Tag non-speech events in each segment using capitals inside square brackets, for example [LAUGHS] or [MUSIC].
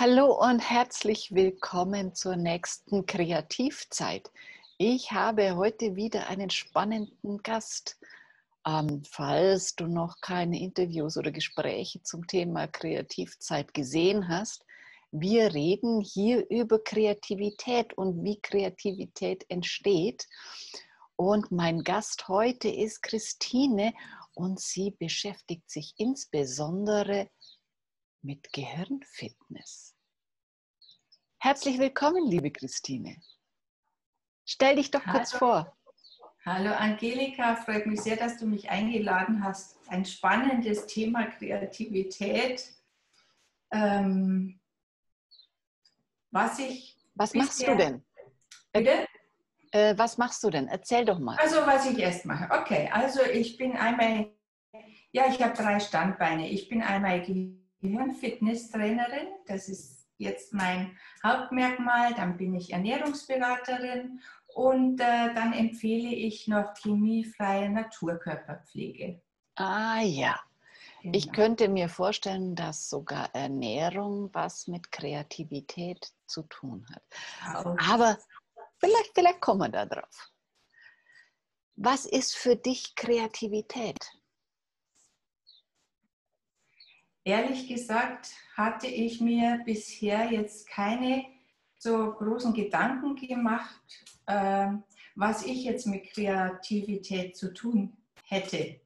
Hallo und herzlich willkommen zur nächsten Kreativzeit. Ich habe heute wieder einen spannenden Gast. Ähm, falls du noch keine Interviews oder Gespräche zum Thema Kreativzeit gesehen hast, wir reden hier über Kreativität und wie Kreativität entsteht. Und mein Gast heute ist Christine und sie beschäftigt sich insbesondere mit Gehirnfitness. Herzlich willkommen, liebe Christine. Stell dich doch kurz Hallo. vor. Hallo Angelika, freut mich sehr, dass du mich eingeladen hast. Ein spannendes Thema Kreativität. Ähm, was ich. Was machst du denn? Bitte? Äh, was machst du denn? Erzähl doch mal. Also, was ich erst mache. Okay, also ich bin einmal, ja, ich habe drei Standbeine. Ich bin einmal Gehirnfitnesstrainerin, das ist jetzt mein Hauptmerkmal. Dann bin ich Ernährungsberaterin und äh, dann empfehle ich noch chemiefreie Naturkörperpflege. Ah ja, ich Genau. könnte mir vorstellen, dass sogar Ernährung was mit Kreativität zu tun hat. Auch. Aber vielleicht, vielleicht kommen wir da drauf. Was ist für dich Kreativität? Ehrlich gesagt hatte ich mir bisher jetzt keine so großen Gedanken gemacht, ähm, was ich jetzt mit Kreativität zu tun hätte.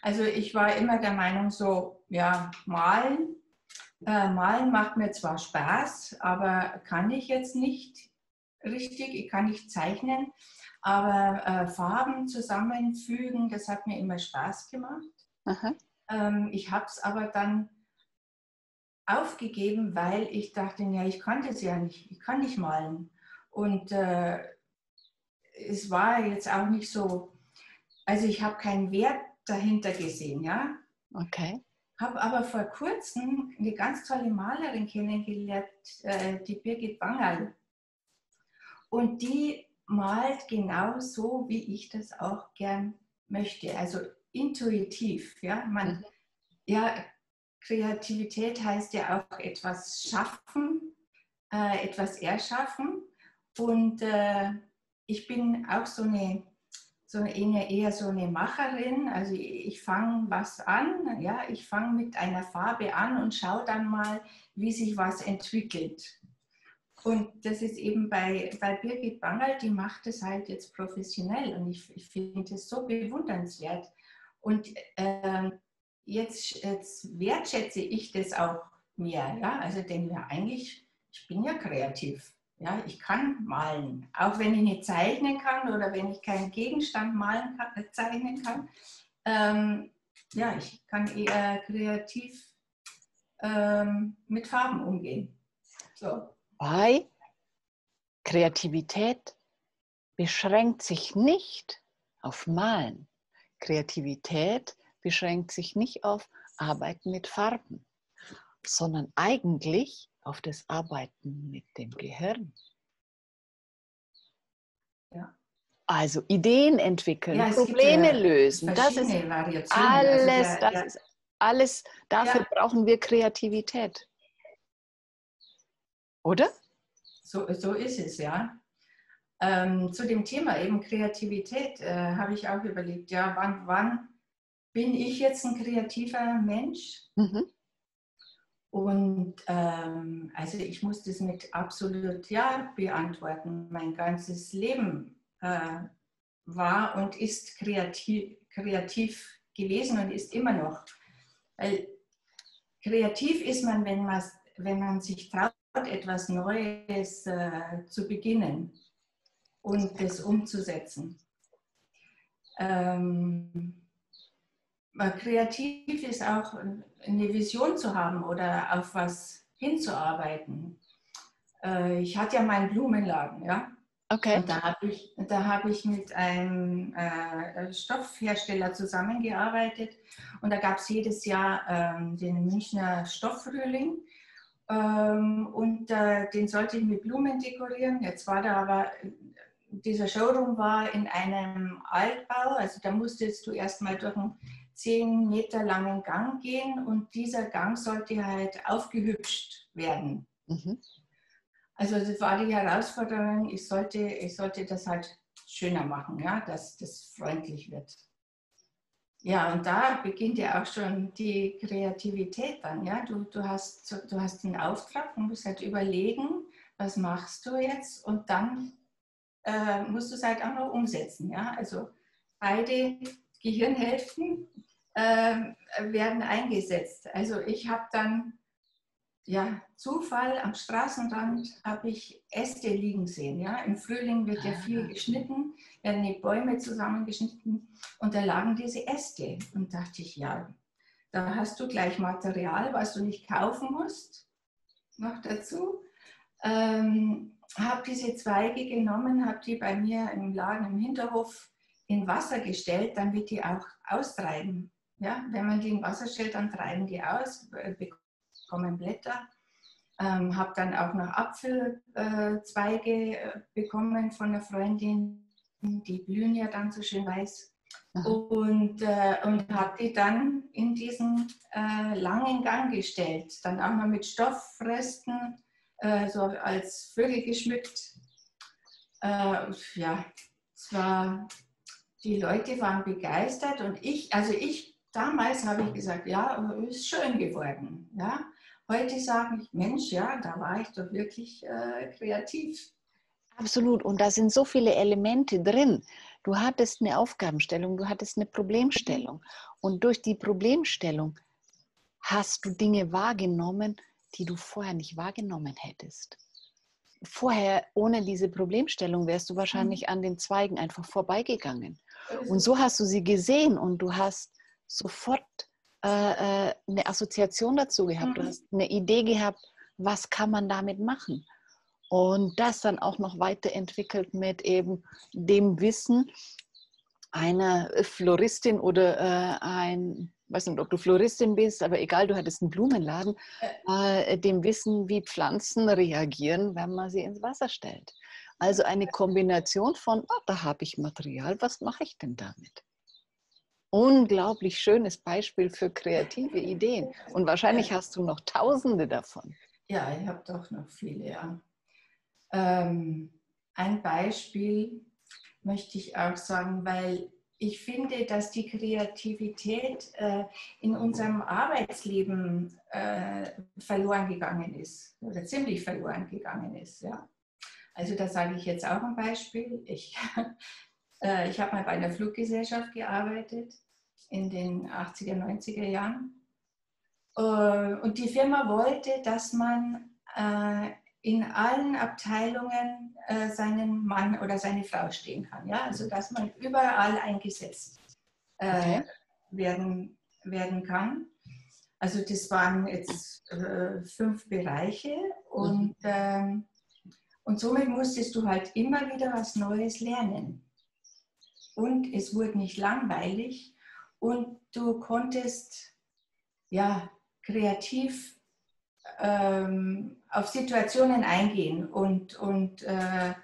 Also ich war immer der Meinung so, ja, malen. Äh, malen macht mir zwar Spaß, aber kann ich jetzt nicht richtig. Ich kann nicht zeichnen, aber äh, Farben zusammenfügen, das hat mir immer Spaß gemacht. Aha. Ähm, ich habe es aber dann aufgegeben, weil ich dachte, ja, ich kann das ja nicht, ich kann nicht malen. Und äh, es war jetzt auch nicht so, also ich habe keinen Wert dahinter gesehen, ja. Okay. Habe aber vor kurzem eine ganz tolle Malerin kennengelernt, äh, die Birgit Bangerl. Und die malt genau so, wie ich das auch gern möchte. Also intuitiv. Ja, Man, Mhm. ja Kreativität heißt ja auch etwas schaffen, äh, etwas erschaffen. Und äh, ich bin auch so eine, so eine, eher so eine Macherin. Also ich fange was an, ja, ich fange mit einer Farbe an und schaue dann mal, wie sich was entwickelt. Und das ist eben bei, bei Birgit Bangerl, die macht es halt jetzt professionell und ich, ich finde es so bewundernswert. Und ähm, jetzt, jetzt wertschätze ich das auch mehr. Ja? Also denke mir eigentlich, ich bin ja kreativ. Ja? Ich kann malen. Auch wenn ich nicht zeichnen kann oder wenn ich keinen Gegenstand malen kann, äh, zeichnen kann. Ähm, ja, ich kann eher kreativ ähm, mit Farben umgehen. So. Weil Kreativität beschränkt sich nicht auf Malen. Kreativität beschränkt sich nicht auf Arbeiten mit Farben, sondern eigentlich auf das Arbeiten mit dem Gehirn. Ja. Also Ideen entwickeln, Ja, gibt, Probleme äh, lösen. Das ist alles, Also der, das der, ist alles. Dafür Ja. brauchen wir Kreativität. Oder? So, so ist es, ja. Ähm, zu dem Thema eben Kreativität äh, habe ich auch überlegt, ja, wann, wann bin ich jetzt ein kreativer Mensch? Mhm. Und ähm, also ich muss das mit absolut Ja beantworten. Mein ganzes Leben äh, war und ist kreativ, kreativ gewesen und ist immer noch. Weil kreativ ist man, wenn man, wenn man sich traut, etwas Neues äh, zu beginnen und das umzusetzen. Ähm, kreativ ist auch eine Vision zu haben oder auf was hinzuarbeiten. Äh, ich hatte ja meinen Blumenladen, ja. Okay. Und da habe ich, da habe ich mit einem äh, Stoffhersteller zusammengearbeitet und da gab es jedes Jahr ähm, den Münchner Stofffrühling ähm, und äh, den sollte ich mit Blumen dekorieren. Jetzt war da aber, dieser Showroom war in einem Altbau, also da musstest du erstmal durch einen zehn Meter langen Gang gehen und dieser Gang sollte halt aufgehübscht werden. Mhm. Also das war die Herausforderung, ich sollte, ich sollte das halt schöner machen, ja, dass das freundlich wird. Ja, und da beginnt ja auch schon die Kreativität dann. Ja? Du, du, hast, du hast einen Auftrag und musst halt überlegen, was machst du jetzt und dann äh, musst du es halt auch noch umsetzen. Ja? Also beide Gehirnhälften äh, werden eingesetzt. Also ich habe dann ja, Zufall am Straßenrand habe ich Äste liegen sehen. Ja? Im Frühling wird ja viel ah. geschnitten, werden die Bäume zusammengeschnitten und da lagen diese Äste. Und dachte ich, ja, da hast du gleich Material, was du nicht kaufen musst. Noch dazu. Ähm, habe diese Zweige genommen, habe die bei mir im Laden im Hinterhof in Wasser gestellt, damit die auch austreiben. Ja, wenn man die in Wasser stellt, dann treiben die aus, kommen Blätter. Ähm, habe dann auch noch Apfelzweige äh, bekommen von einer Freundin, die blühen ja dann so schön weiß. Und, äh, und habe die dann in diesen äh, langen Gang gestellt. Dann auch noch mit Stoffresten, äh, so als Vögel geschmückt. Äh, ja, zwar die Leute waren begeistert und ich, also ich, damals habe ich gesagt, ja, ist schön geworden. Ja, Heute sage ich, Mensch, ja, da war ich doch wirklich äh, kreativ. Absolut. Und da sind so viele Elemente drin. Du hattest eine Aufgabenstellung, du hattest eine Problemstellung. Und durch die Problemstellung hast du Dinge wahrgenommen, die du vorher nicht wahrgenommen hättest. Vorher, ohne diese Problemstellung, wärst du wahrscheinlich mhm. an den Zweigen einfach vorbeigegangen. Und so hast du sie gesehen und du hast sofort äh, äh, eine Assoziation dazu gehabt, du mhm. hast eine Idee gehabt, was kann man damit machen. Und das dann auch noch weiterentwickelt mit eben dem Wissen einer Floristin oder äh, ein, weiß nicht, ob du Floristin bist, aber egal, du hattest einen Blumenladen, äh, dem Wissen, wie Pflanzen reagieren, wenn man sie ins Wasser stellt. Also eine Kombination von, oh, da habe ich Material, was mache ich denn damit? unglaublich schönes Beispiel für kreative Ideen. Und wahrscheinlich hast du noch Tausende davon. Ja, ich habe doch noch viele, ja. Ähm, ein Beispiel möchte ich auch sagen, weil ich finde, dass die Kreativität äh, in unserem Arbeitsleben äh, verloren gegangen ist oder ziemlich verloren gegangen ist. Ja. Also da sage ich jetzt auch ein Beispiel. Ich [LAUGHS] Äh, ich habe mal bei einer Fluggesellschaft gearbeitet in den 80er, 90er Jahren. Äh, und die Firma wollte, dass man äh, in allen Abteilungen seinen Mann oder seine Frau stehen kann. Ja? Also dass man überall eingesetzt okay. werden, werden kann. Also das waren jetzt fünf Bereiche und, mhm. Ähm, und somit musstest du halt immer wieder was Neues lernen und es wurde nicht langweilig und du konntest ja kreativ ähm, auf Situationen eingehen und, und äh,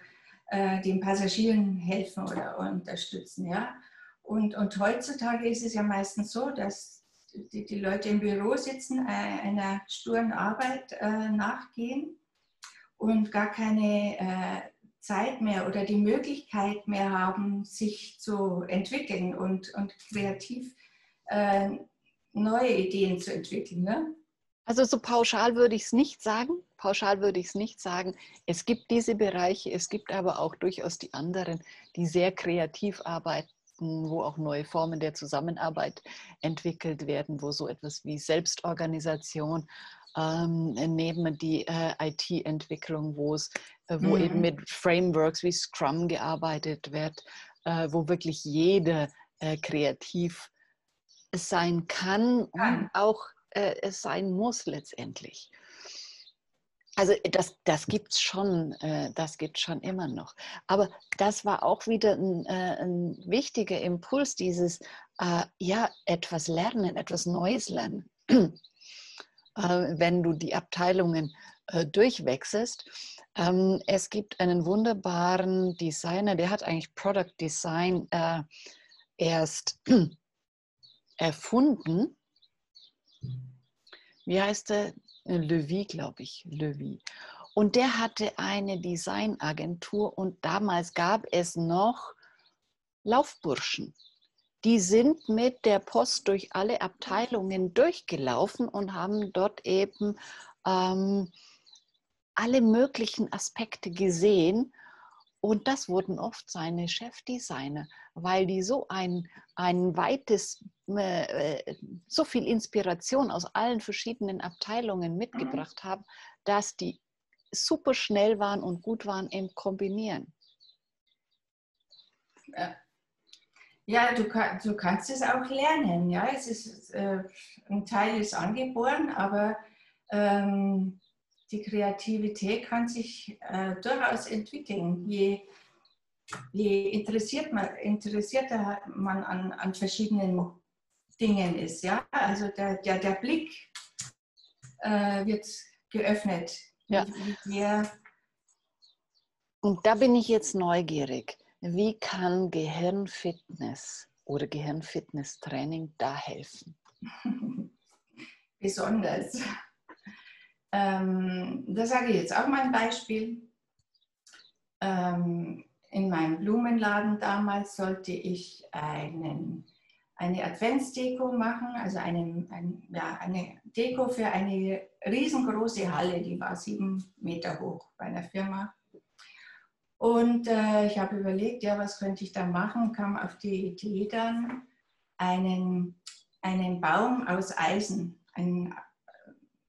äh, den Passagieren helfen oder unterstützen. Ja? Und, und heutzutage ist es ja meistens so, dass die, die Leute im Büro sitzen, äh, einer sturen Arbeit äh, nachgehen und gar keine äh, Zeit mehr oder die Möglichkeit mehr haben, sich zu entwickeln und, und kreativ äh, neue Ideen zu entwickeln. Ne? Also so pauschal würde ich es nicht sagen. Pauschal würde ich es nicht sagen. Es gibt diese Bereiche, es gibt aber auch durchaus die anderen, die sehr kreativ arbeiten wo auch neue Formen der Zusammenarbeit entwickelt werden, wo so etwas wie Selbstorganisation ähm, neben die äh, IT-Entwicklung, wo es, äh, wo mhm. eben mit Frameworks wie Scrum gearbeitet wird, äh, wo wirklich jeder äh, kreativ sein kann und auch äh, es sein muss letztendlich. Also das, das gibt es schon, äh, das gibt schon immer noch. Aber das war auch wieder ein, äh, ein wichtiger Impuls, dieses, äh, ja, etwas lernen, etwas Neues lernen. [CLEARS THROAT] Äh, wenn du die Abteilungen äh, durchwechselst. Ähm, es gibt einen wunderbaren Designer, der hat eigentlich Product Design äh, erst [CLEARS THROAT] erfunden. Wie heißt er? Levy, glaube ich, Levy. Und der hatte eine Designagentur und damals gab es noch Laufburschen. Die sind mit der Post durch alle Abteilungen durchgelaufen und haben dort eben ähm, alle möglichen Aspekte gesehen. Und das wurden oft seine Chefdesigner, weil die so ein, ein weites, äh, äh so viel Inspiration aus allen verschiedenen Abteilungen mitgebracht haben, dass die super schnell waren und gut waren im Kombinieren. Ja, du, kann, du kannst es auch lernen. Ja, es ist äh, ein Teil ist angeboren, aber ähm, die Kreativität kann sich äh, durchaus entwickeln. Je, je interessiert man, interessierter man an, an verschiedenen Dingen ist. Ja? Also der, der, der Blick äh, wird geöffnet. Ja. Und da bin ich jetzt neugierig. Wie kann Gehirnfitness oder Gehirnfitnesstraining da helfen? [LAUGHS] Besonders. Ähm, da sage ich jetzt auch mal ein Beispiel. Ähm, in meinem Blumenladen damals sollte ich einen, eine Adventsdeko machen, also einen, ein, ja, eine Deko für eine riesengroße Halle, die war sieben Meter hoch bei einer Firma. Und äh, ich habe überlegt, ja, was könnte ich da machen, kam auf die Idee dann, einen, einen Baum aus Eisen, einen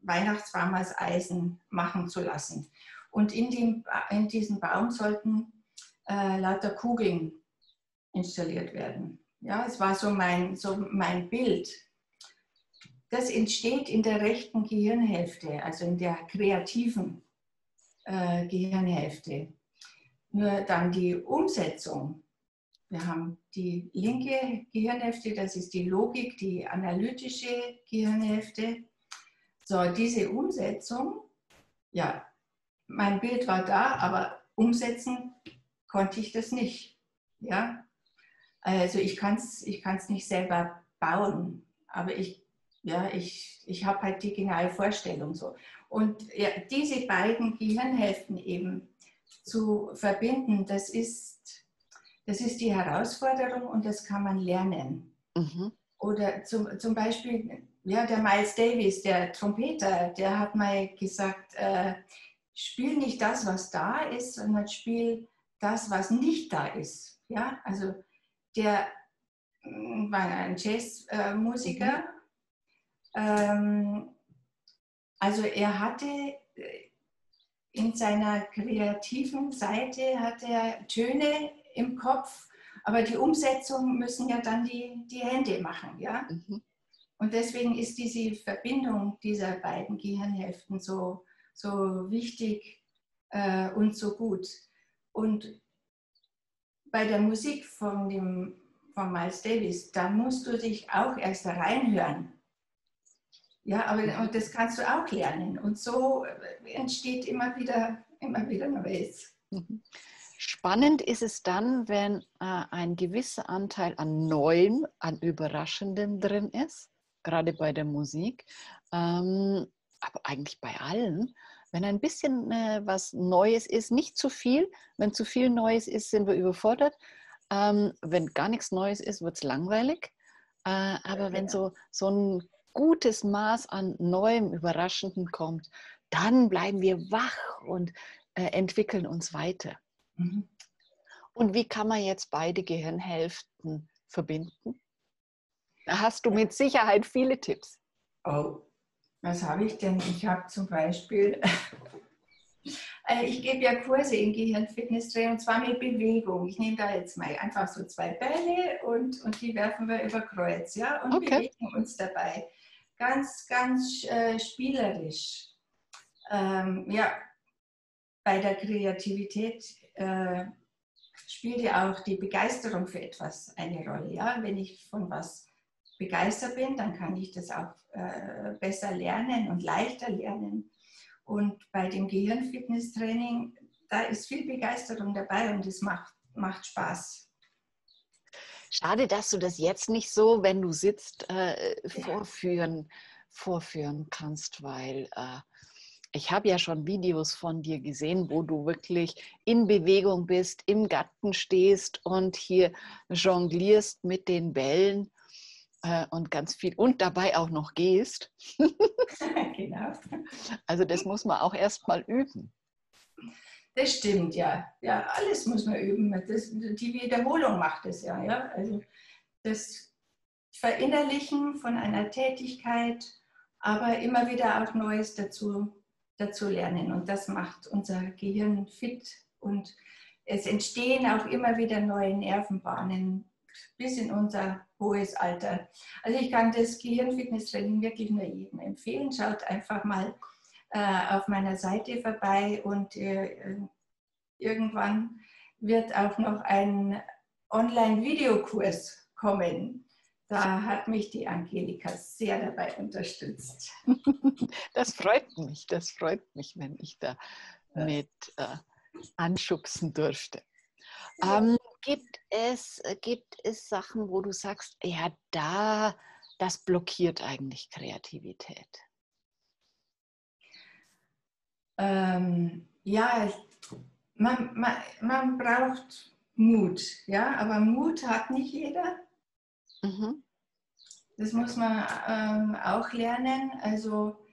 Weihnachtsbaum aus Eisen machen zu lassen. Und in, dem, in diesem Baum sollten äh, lauter Kugeln installiert werden. Ja, es war so mein, so mein Bild. Das entsteht in der rechten Gehirnhälfte, also in der kreativen äh, Gehirnhälfte. Nur dann die Umsetzung. Wir haben die linke Gehirnhälfte, das ist die Logik, die analytische Gehirnhälfte. So, diese Umsetzung, ja, mein Bild war da, aber umsetzen konnte ich das nicht. Ja? Also ich kann es ich kann's nicht selber bauen, aber ich, ja, ich, ich habe halt die genaue Vorstellung so. Und ja, diese beiden Gehirnhälften eben zu verbinden, das ist, das ist die Herausforderung und das kann man lernen. Mhm. Oder zum, zum Beispiel ja, der Miles Davis, der Trompeter, der hat mal gesagt, äh, spiel nicht das, was da ist, sondern spiel das, was nicht da ist. Ja, also der mm, war ein Jazzmusiker. Ähm, also er hatte äh, in seiner kreativen Seite hat er Töne im Kopf, aber die Umsetzung müssen ja dann die, die Hände machen. Ja? Mhm. Und deswegen ist diese Verbindung dieser beiden Gehirnhälften so, so wichtig äh, und so gut. Und bei der Musik von, dem, von Miles Davis, da musst du dich auch erst reinhören. Ja, aber und das kannst du auch lernen. Und so entsteht immer wieder, immer wieder Neues. Mhm. Spannend ist es dann, wenn äh, ein gewisser Anteil an Neuem, an Überraschendem drin ist gerade bei der Musik, ähm, aber eigentlich bei allen. Wenn ein bisschen äh, was Neues ist, nicht zu viel. Wenn zu viel Neues ist, sind wir überfordert. Ähm, wenn gar nichts Neues ist, wird es langweilig. Äh, aber wenn so, so ein gutes Maß an Neuem, Überraschenden kommt, dann bleiben wir wach und äh, entwickeln uns weiter. Mhm. Und wie kann man jetzt beide Gehirnhälften verbinden? Da hast du mit Sicherheit viele Tipps. Oh, was habe ich denn? Ich habe zum Beispiel, [LAUGHS] äh, ich gebe ja Kurse in Gehirnfitnesstraining und zwar mit Bewegung. Ich nehme da jetzt mal einfach so zwei Bälle und, und die werfen wir über Kreuz, ja, und okay. bewegen uns dabei. Ganz, ganz äh, spielerisch. Ähm, ja, bei der Kreativität äh, spielt ja auch die Begeisterung für etwas eine Rolle. Ja? Wenn ich von was begeistert bin, dann kann ich das auch äh, besser lernen und leichter lernen. Und bei dem Gehirnfitnesstraining, da ist viel Begeisterung dabei und es macht, macht Spaß. Schade, dass du das jetzt nicht so, wenn du sitzt, äh, vorführen vorführen kannst, weil äh, ich habe ja schon Videos von dir gesehen, wo du wirklich in Bewegung bist, im Garten stehst und hier jonglierst mit den Bällen äh, und ganz viel und dabei auch noch gehst. [LAUGHS] genau. Also das muss man auch erst mal üben. Das stimmt, ja. Ja, alles muss man üben. Das, die Wiederholung macht es ja, ja. Also das Verinnerlichen von einer Tätigkeit, aber immer wieder auch Neues dazu dazu lernen. Und das macht unser Gehirn fit und es entstehen auch immer wieder neue Nervenbahnen bis in unser hohes Alter. Also ich kann das Gehirnfitnesstraining wirklich nur jedem empfehlen. Schaut einfach mal äh, auf meiner Seite vorbei und äh, irgendwann wird auch noch ein Online-Videokurs kommen. Da hat mich die Angelika sehr dabei unterstützt. [LAUGHS] Das freut mich, das freut mich, wenn ich da mit äh, anschubsen durfte. Ähm, gibt, es, gibt es Sachen, wo du sagst, ja, da, das blockiert eigentlich Kreativität? Ähm, ja, man, man, man braucht Mut, ja, aber Mut hat nicht jeder. Mhm. Das muss man ähm, auch lernen. Also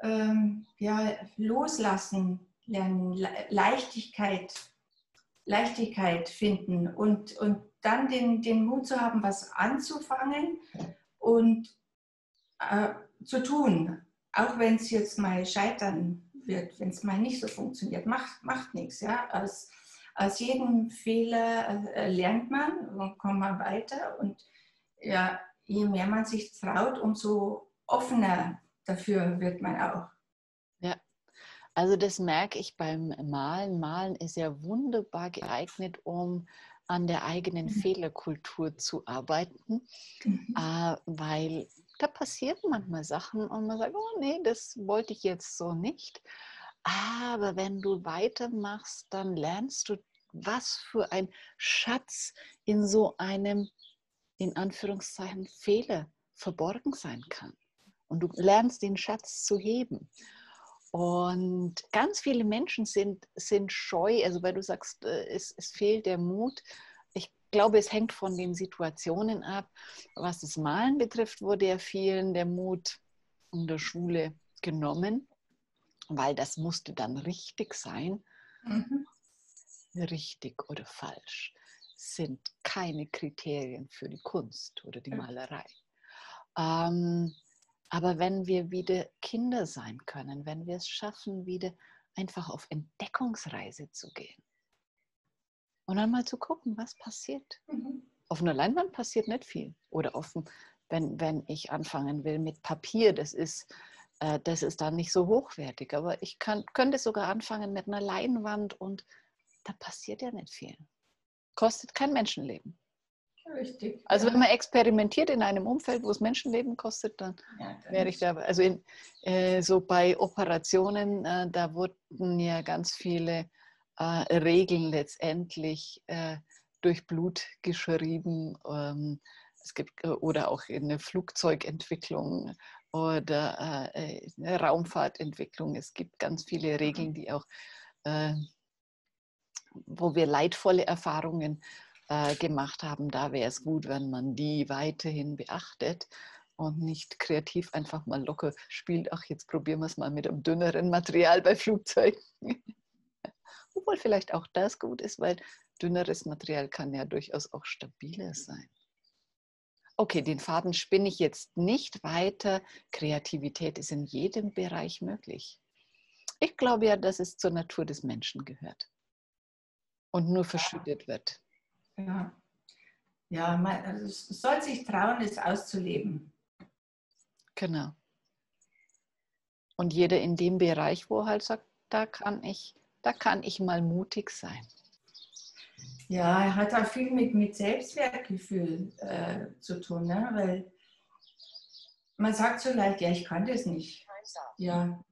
ähm, ja, loslassen lernen, Le Leichtigkeit, Leichtigkeit finden und, und dann den, den Mut zu haben, was anzufangen und äh, zu tun. Auch wenn es jetzt mal scheitern wird, wenn es mal nicht so funktioniert, macht, macht nichts. Ja? Aus, aus jedem Fehler äh, lernt man und kommt man weiter und ja, je mehr man sich traut, umso offener dafür wird man auch. Also das merke ich beim Malen. Malen ist ja wunderbar geeignet, um an der eigenen mhm. Fehlerkultur zu arbeiten, mhm. äh, weil da passieren manchmal Sachen und man sagt, oh nee, das wollte ich jetzt so nicht. Aber wenn du weitermachst, dann lernst du, was für ein Schatz in so einem in Anführungszeichen Fehler verborgen sein kann. Und du lernst den Schatz zu heben. Und ganz viele Menschen sind, sind scheu, also weil du sagst, äh, es, es fehlt der Mut. Ich glaube, es hängt von den Situationen ab. Was das Malen betrifft, wurde ja vielen der Mut in der Schule genommen, weil das musste dann richtig sein. Mhm. Richtig oder falsch sind keine Kriterien für die Kunst oder die Malerei. Ähm, aber wenn wir wieder Kinder sein können, wenn wir es schaffen, wieder einfach auf Entdeckungsreise zu gehen und dann mal zu gucken, was passiert. Mhm. Auf einer Leinwand passiert nicht viel. Oder auf, wenn, wenn ich anfangen will mit Papier, das ist, äh, das ist dann nicht so hochwertig. Aber ich kann, könnte sogar anfangen mit einer Leinwand und da passiert ja nicht viel kostet kein Menschenleben. Richtig. Also ja. wenn man experimentiert in einem Umfeld, wo es Menschenleben kostet, dann, ja, dann wäre ich da. Also in, äh, so bei Operationen, äh, da wurden ja ganz viele äh, Regeln letztendlich äh, durch Blut geschrieben. Ähm, es gibt äh, oder auch in der Flugzeugentwicklung oder äh, Raumfahrtentwicklung. Es gibt ganz viele Regeln, die auch wo wir leidvolle Erfahrungen äh, gemacht haben, da wäre es gut, wenn man die weiterhin beachtet und nicht kreativ einfach mal locker spielt, ach, jetzt probieren wir es mal mit einem dünneren Material bei Flugzeugen. [LAUGHS] Obwohl vielleicht auch das gut ist, weil dünneres Material kann ja durchaus auch stabiler sein. Okay, den Faden spinne ich jetzt nicht weiter. Kreativität ist in jedem Bereich möglich. Ich glaube ja, dass es zur Natur des Menschen gehört und nur verschüttet wird. Ja, ja man also soll sich trauen, es auszuleben. Genau. Und jeder in dem Bereich, wo er halt sagt, da kann ich, da kann ich mal mutig sein. Ja, er hat auch viel mit, mit Selbstwertgefühl äh, zu tun, ne? weil man sagt so leicht, ja, ich kann das nicht. Ja,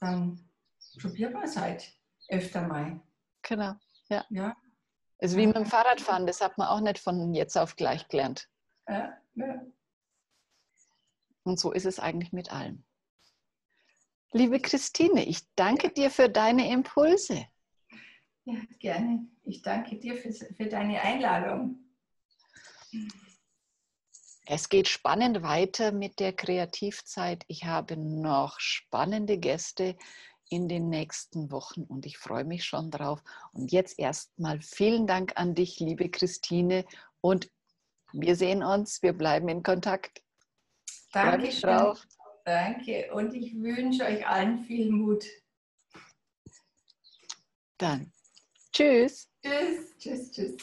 dann probiert man es halt öfter mal. Genau. Ja. ja. Also wie mit dem Fahrradfahren, das hat man auch nicht von jetzt auf gleich gelernt. Ja, ja. Und so ist es eigentlich mit allem. Liebe Christine, ich danke dir für deine Impulse. Ja, gerne. Ich danke dir für, für deine Einladung. Es geht spannend weiter mit der Kreativzeit. Ich habe noch spannende Gäste in den nächsten Wochen und ich freue mich schon drauf. Und jetzt erstmal vielen Dank an dich, liebe Christine. Und wir sehen uns, wir bleiben in Kontakt. Danke drauf. Danke und ich wünsche euch allen viel Mut. Dann tschüss. Tschüss, tschüss, tschüss.